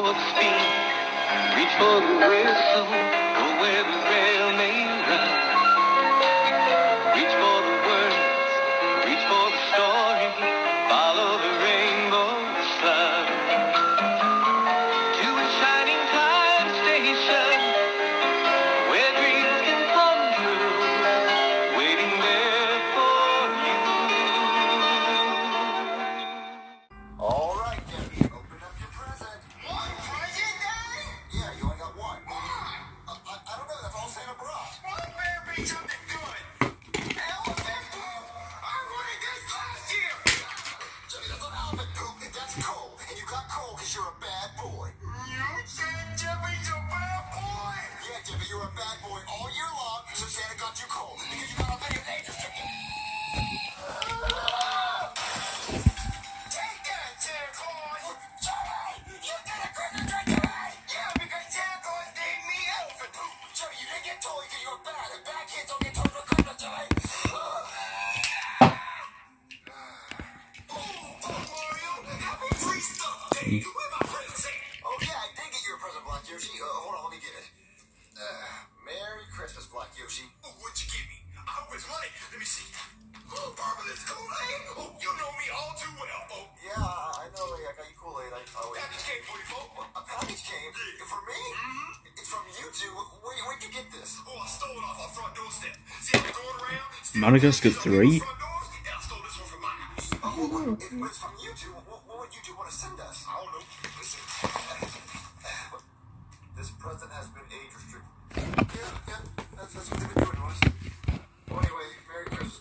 your feet. Reach for the whistle. Go where the Let me see. Oh, Marvelous Kool-Aid? Oh, you know me all too well, oh. Yeah, I know. I got you Kool-Aid. I, oh, wait. Package came for you, A package came? For me? Mm-hmm. It's from you two. Where, did you get this? Oh, I stole it off our front doorstep. See, going around. 3? Yeah, yeah, that's, that's what they've been doing to us.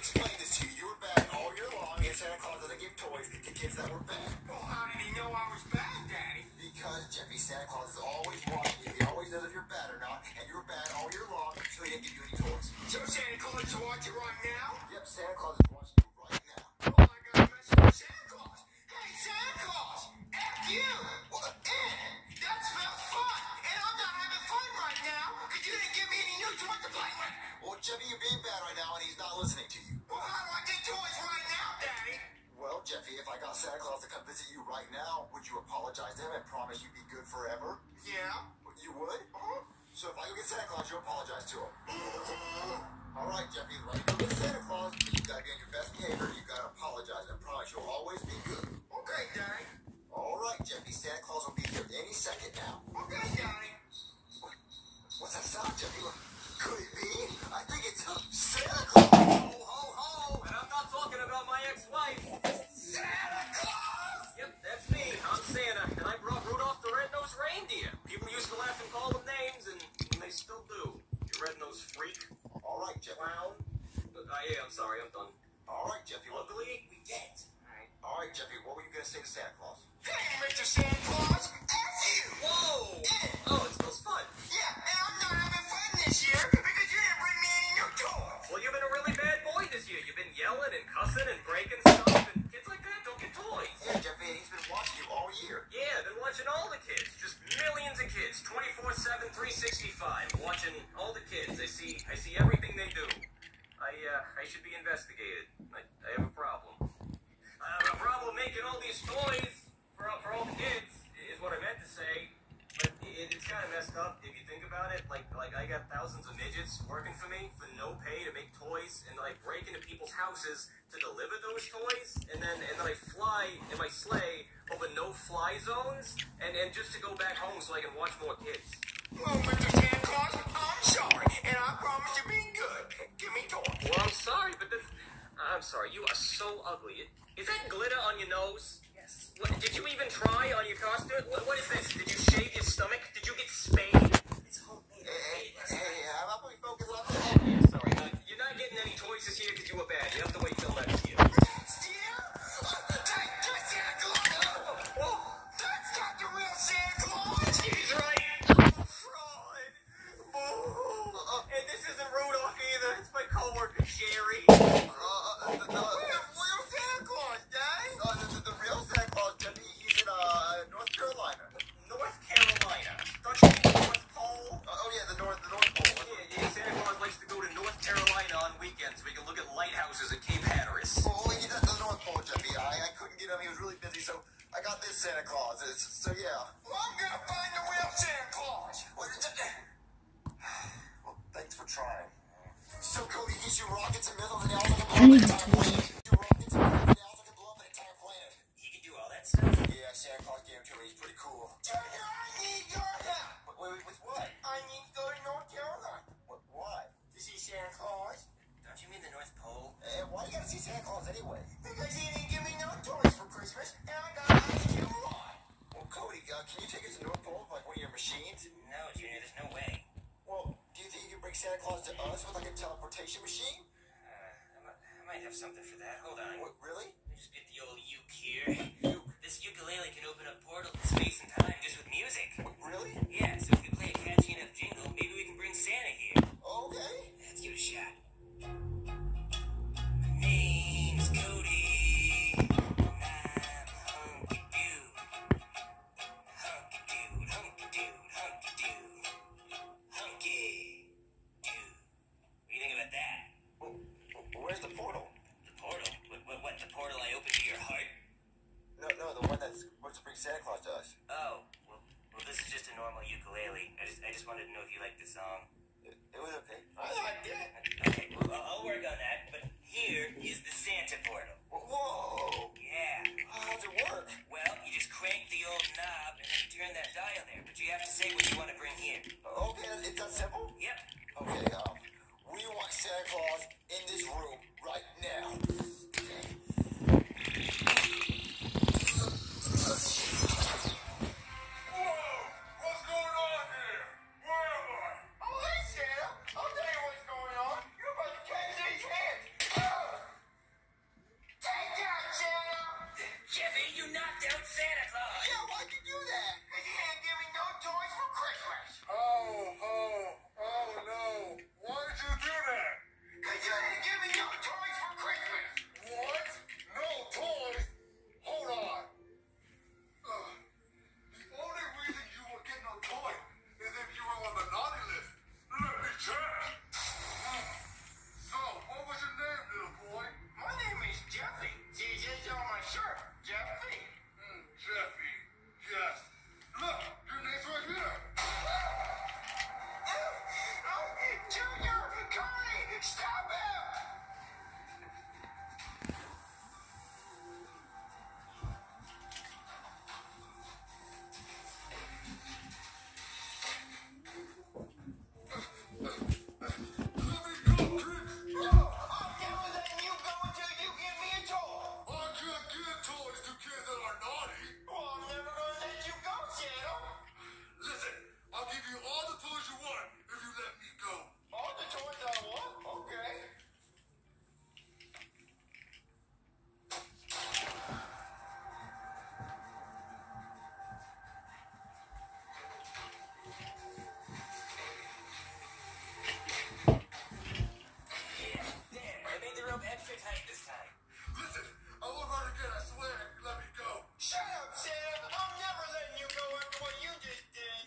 explain this to you. You were bad all year long, and Santa Claus doesn't give toys to kids that were bad. Well, how did he know I was bad, Daddy? Because, Jeffy, Santa Claus is always watching you. He always knows if you're bad or not, and you were bad all year long, so he didn't give you any toys. So Santa Claus is watching right now? Yep, Santa Claus is. Really? Yeah, Jeff Van, he's been watching you all year. Yeah, been watching all the kids. Just millions of kids, 24-7, 365. Watching all the kids. I see, I see every to deliver those toys, and then and then I fly in my sleigh over no-fly zones, and and just to go back home so I can watch more kids. Well, Mr. Santa Claus, I'm sorry, and I promise to be good. Give me toys. Well, I'm sorry, but this, I'm sorry. You are so ugly. Is that glitter on your nose? Yes. What, did you even try on your costume? What, what is this? Did you shave your stomach? Did you get spanked? It's homemade. Hey, hey, hey, how about we focus on the Yeah, Santa Claus likes to go to North Carolina on weekends we can look at lighthouses at Cape Hatteras. The North Pole. I, I couldn't get him. He was really busy, so I got this Santa Claus. So, yeah. Well, I'm gonna find the real Santa Claus. Thanks for trying. Gave him to me. He's pretty cool. Santa Claus to us. Oh, well, well, this is just a normal ukulele. I just, I just wanted to know if you liked the song. It, it was okay. I like that. Okay, well, I'll I'll work on that, but here is the Santa portal. Whoa! Yeah. How does it work? Well, you just crank the old knob and then turn that dial there, but you have to say what you want to bring here. Okay, it's that simple? Yep. Okay, um, we want Santa Claus in this room right now. What you just did.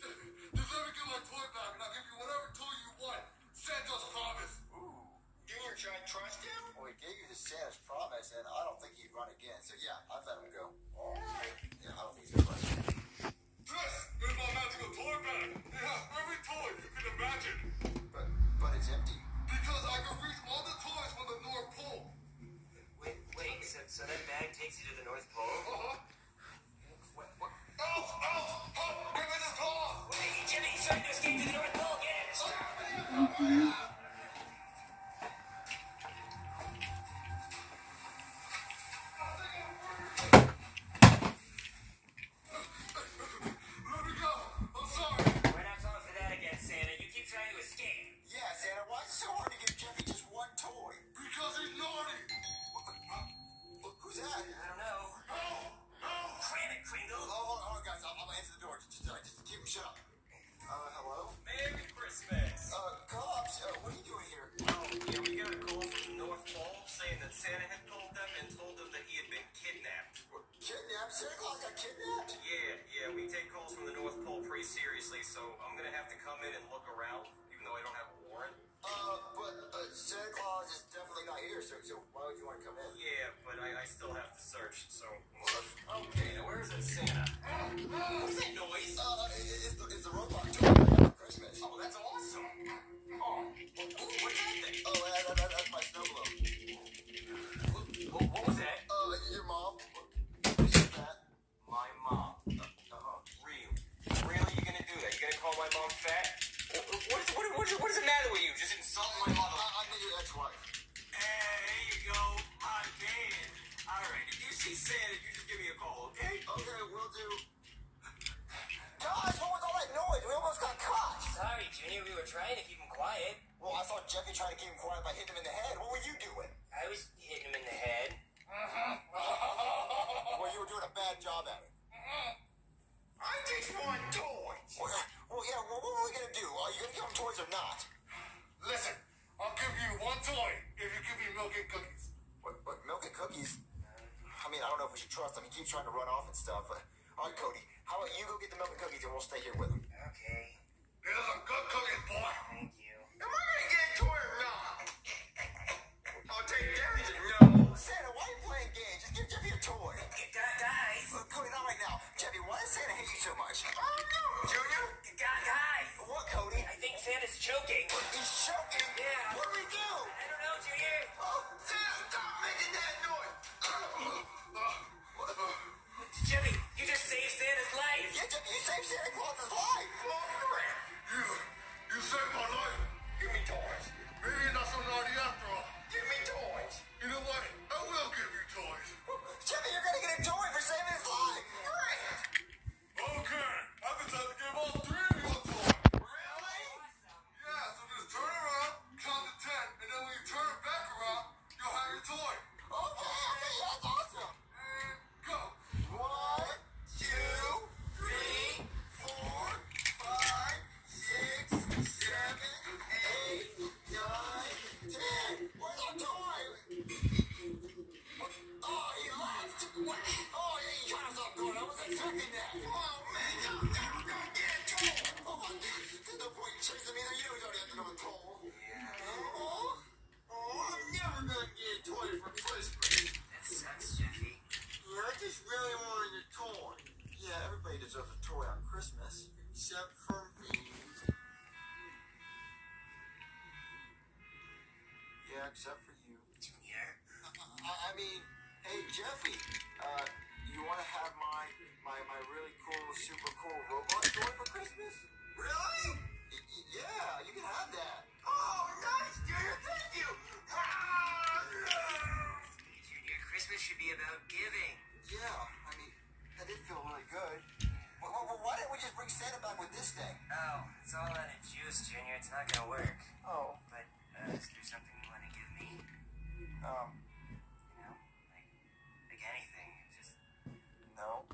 Just let me get my toy back and I'll give you whatever toy you want. Santa's promise. Ooh. Junior, should I trust him? Well, he gave you the Santa's promise, and I don't think he'd run again. So, yeah, I'd let him go. All right. Yeah, I don't think he's gonna run again. This is my magical toy bag. It has every toy you can imagine. But, but it's empty. Because I can reach all the toys from the North Pole. Wait, wait, so, so that bag takes you to the North Pole? Uh-huh. What, Clean those. Oh, hold on, hold on, guys. I'm, gonna answer the door. Just, just, just keep shut up. Uh, hello? Merry Christmas! Uh, cops, uh, what are you doing here? Oh, yeah, we got a call from the North Pole saying that Santa had called them and told them that he had been kidnapped. What, kidnapped? Santa Claus got kidnapped? Yeah, yeah, we take calls from the North Pole pretty seriously, so I'm gonna have to come in and look around, even though I don't have a warrant. Uh, not here, so, so why would you want to come in? Yeah, but I, I still have to search, so. Okay, now where's that Santa? What's that noise? Uh, it- it's the, it's the robot toy I got for Christmas. Oh, that's awesome. Oh, what's that thing? Oh, that, that, that, that's my snow globe. What, what was that? Uh, your mom? What is that? My mom. Uh-huh. Really? Really, you gonna do that? You gonna call my mom fat? What, what, what, what, what is the matter with you? Just insult my I, right, if you see Santa, you just give me a call, okay? Okay, we'll do. Guys, what was all that noise? We almost got caught. Sorry, Junior, we were trying to keep him quiet. Well, I thought Jeffy tried to keep him quiet by hitting him in the head. What were you doing? I was hitting him in the head. Mm-hmm. Well, you were doing a bad job at it. Mm-hmm. I just want toys. Well, well yeah, well, what were we gonna do? Are you gonna give him toys or not? Listen, I'll give you one toy if you give me milk and cookies. What, what, milk and cookies? I mean, I don't know if we should trust him. He keeps trying to run off and stuff. Uh, all right, Cody, how about you go get the milk and cookies and we'll stay here with him? Okay, Here's a good cookies, boy. thank you. Am I gonna get a toy or not? I'll take that as a no. Santa, why are you playing games? Just give Jeffy a toy. Guys, Uh, Cody, not right now. Jeffy, why does Santa hate you so much? I don't know, Junior. guys, What, Cody? I think Santa's choking. He's choking. Yeah. What do we do? I don't know, Junior. Oh, Santa, stop making that noise. Jimmy, you just saved Santa's life. Yeah, Jeffy, you saved Santa Claus's life. Well, correct. You, you saved my life. Give me toys. Maybe you're not so naughty after all. Give me toys. You know what? Except for you. Junior. I, I mean, hey Jeffy, uh, you want to have my my my really cool, super cool robot toy for Christmas? Really? Y- y- yeah, you can have that. Oh, nice, Junior. Thank you. Ah, Junior, Christmas should be about giving. Yeah, I mean, that did feel really good. Well, well, well, why didn't we just bring Santa back with this thing? Oh, it's all out of juice, Junior. It's not gonna work. Oh, But let's do something you want to give me. Um, you know, like, like anything. Just no.